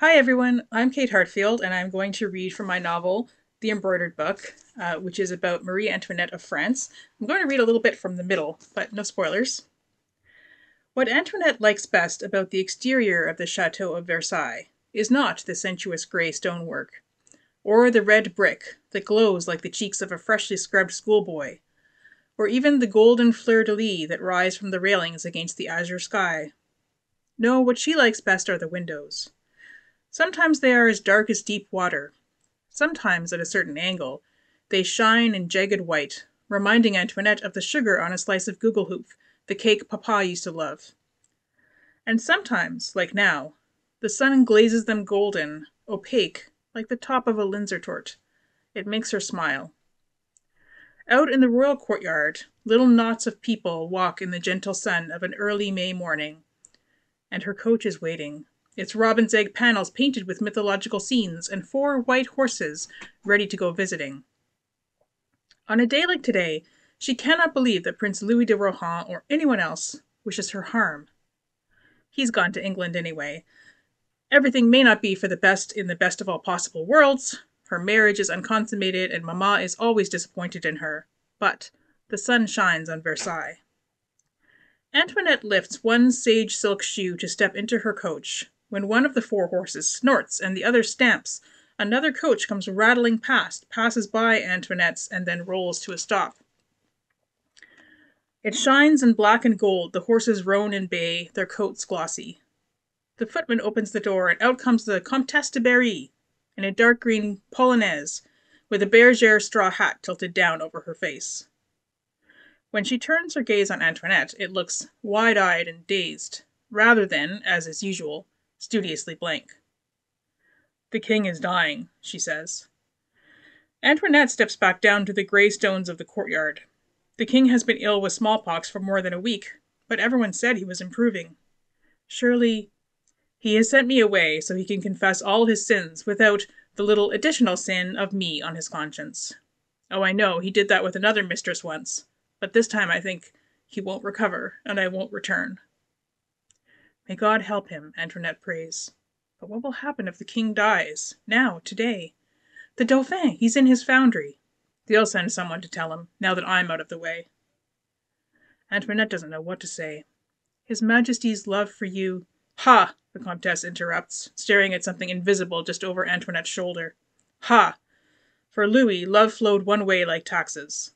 Hi everyone, I'm Kate Heartfield, and I'm going to read from my novel, The Embroidered Book, uh, which is about Marie Antoinette of France. I'm going to read a little bit from the middle, but no spoilers. What Antoinette likes best about the exterior of the Chateau of Versailles is not the sensuous grey stonework, or the red brick that glows like the cheeks of a freshly scrubbed schoolboy, or even the golden fleur de lis that rise from the railings against the azure sky. No, what she likes best are the windows. Sometimes they are as dark as deep water. Sometimes, at a certain angle, they shine in jagged white, reminding Antoinette of the sugar on a slice of Gugelhupf, the cake Papa used to love. And sometimes, like now, the sun glazes them golden, opaque, like the top of a Linzer It makes her smile. Out in the royal courtyard, little knots of people walk in the gentle sun of an early May morning. And her coach is waiting, its robin's egg panels painted with mythological scenes, and four white horses ready to go visiting. On a day like today, she cannot believe that Prince Louis de Rohan or anyone else wishes her harm. He's gone to England anyway. Everything may not be for the best in the best of all possible worlds. Her marriage is unconsummated, and Mamma is always disappointed in her. But the sun shines on Versailles. Antoinette lifts one sage silk shoe to step into her coach, when one of the four horses snorts and the other stamps, another coach comes rattling past, passes by Antoinette's, and then rolls to a stop. It shines in black and gold, the horses roan and bay, their coats glossy. The footman opens the door, and out comes the Comtesse du Barry in a dark green polonaise, with a bergère straw hat tilted down over her face. When she turns her gaze on Antoinette, it looks wide eyed and dazed, rather than, as is usual, studiously blank. The king is dying, she says. Antoinette steps back down to the grey stones of the courtyard. The king has been ill with smallpox for more than a week, but everyone said he was improving. Surely he has sent me away so he can confess all his sins without the little additional sin of me on his conscience. Oh, I know, he did that with another mistress once, but this time I think he won't recover, and I won't return. May God help him, Antoinette prays. But what will happen if the king dies? Now, today? The Dauphin, he's in his foundry. They'll send someone to tell him, now that I'm out of the way. Antoinette doesn't know what to say. His Majesty's love for you. Ha! the Comtesse interrupts, staring at something invisible just over Antoinette's shoulder. Ha! For Louis, love flowed one way like taxes.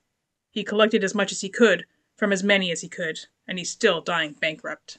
He collected as much as he could, from as many as he could, and he's still dying bankrupt.